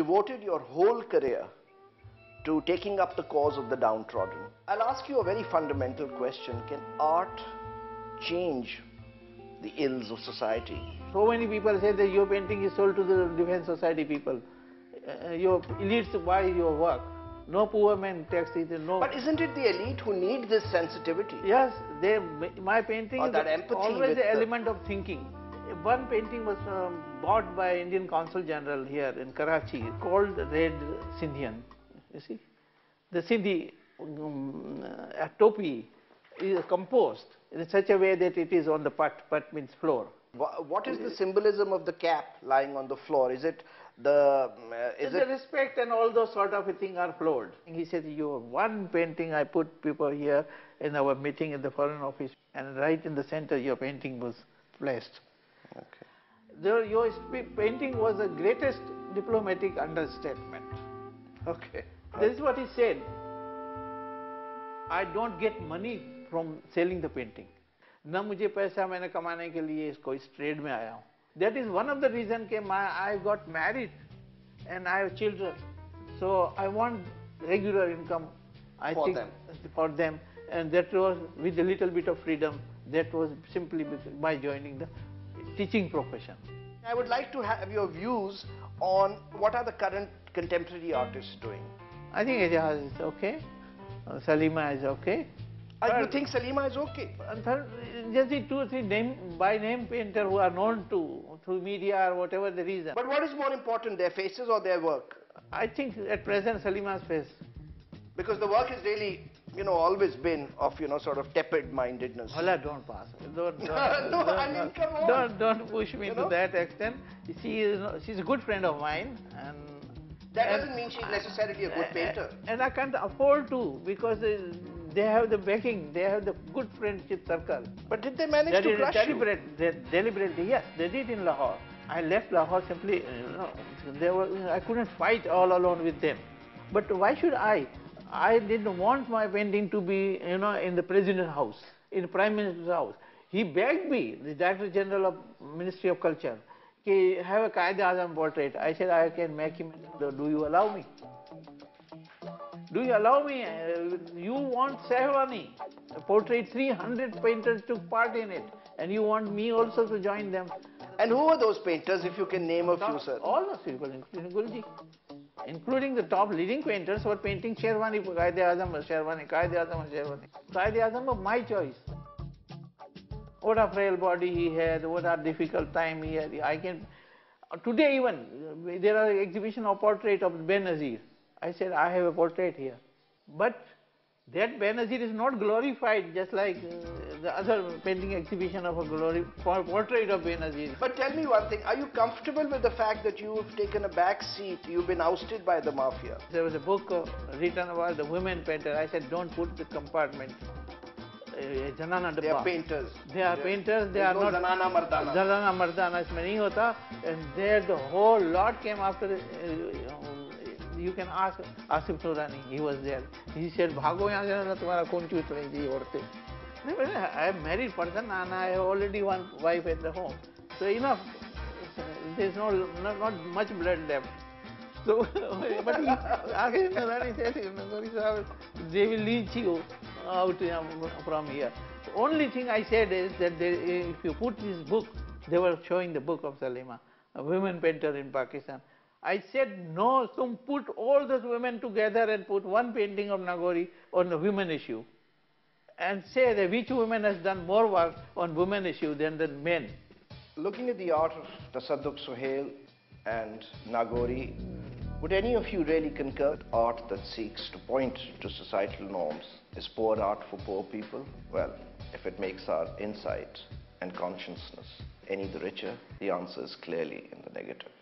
devoted your whole career to taking up the cause of the downtrodden. I'll ask you a very fundamental question. Can art change the ills of society? So many people say that your painting is sold to the Defense Society people. Uh, your elites buy your work. No poor man takes it. No. But isn't it the elite who need this sensitivity? yes, they, my painting Or is that empathy always the- element of thinking. One painting was um, bought by Indian Consul General here in Karachi called Red Sindhian. You see, the Sindhi um, uh, topi is composed in such a way that it is on the pat. Pat means floor. What is the symbolism of the cap lying on the floor? Is it the, uh, is the it respect and all those sort of things are flowed. He said, your one painting, I put people here in our meeting in the foreign office, and right in the center your painting was placed. Okay. The, your sp- painting was the greatest diplomatic understatement. Okay. This is what he said. I don't get money from selling the painting. न मुझे पैसा मैंने कमाने के लिए इसको इस trade में आया हूँ that is one of the reason के माई I got married and I have children so I want regular income I For think them. For them and that was with a little bit of freedom that was simply by joining the teaching profession I would like to have your views on what are the current contemporary artists doing. i think Ejaz is okay uh, salima is okay Uh, you think Salima is okay? And third, just the two or three name by name painter who are known to through media or whatever the reason. But what is more important, their faces or their work? I think at present Salima's face. Because the work is really, you know, always been of, you know, sort of tepid mindedness. Wala, don't pass. Don't, don't, No, don't, I mean, come on. Don't, don't push me You to know? that extent. She is, she's a good friend of mine. and That and- doesn't mean she's necessarily a good painter. And I can't afford to because they, they have the backing, they have the good friendship circle. But did they manage That to crush you? deliberate, they, deliberately, yes, they did in Lahore. I left Lahore simply, you know, they were, I couldn't fight all alone with them. But why should I? I didn't want my painting to be, you know, in the president's house, in the prime minister's house. He begged me, the Director General of Ministry of Culture, to have a Quaid-e-Azam portrait. I said, I can make him, do you allow me? Do you allow me? Uh, you want Sherwani, a portrait, 300 painters took part in it, and you want me also to join them. And who were those painters, if you can name a few, sir? All those people, including Gulji, including the top leading painters were painting Sherwani, Quaid-e-Azam, Sherwani, Quaid-e-Azam, Sherwani. Quaid-e-Azam of my choice. What a frail body he had, what a difficult time he had. I can, today even, there are exhibition of portrait of Benazir. I said, I have a portrait here. But that Benazir is not glorified just like uh, the other painting exhibition of a glory portrait of Benazir. But tell me one thing, are you comfortable with the fact that you've taken a back seat, you've been ousted by the mafia? There was a book uh, written about the women painter. I said don't put the compartment. Uh, they are painters. They are yeah. painters. They There's are no not Janana Mardana. Janana Mardana. And there the whole lot came after uh, you can ask Asif Nurani, he was there. He said, Bhago tumhara kon kyun Ji, aurte. I am married person and I have already one wife at the home. So enough, there is no, not, not much blood left. So, but he, Asif says, they will lead you out from here. The only thing I said is that they, if you put this book, they were showing the book of Salima, a women painter in Pakistan. I said, no, some put all those women together and put one painting of Nagori on the women issue. And say that which woman has done more work on women issue than the men. Looking at the art of Tassaduq Sohail and Nagori, would any of you really concur art that seeks to point to societal norms is poor art for poor people? Well, if it makes our insight and consciousness any the richer, the answer is clearly in the negative.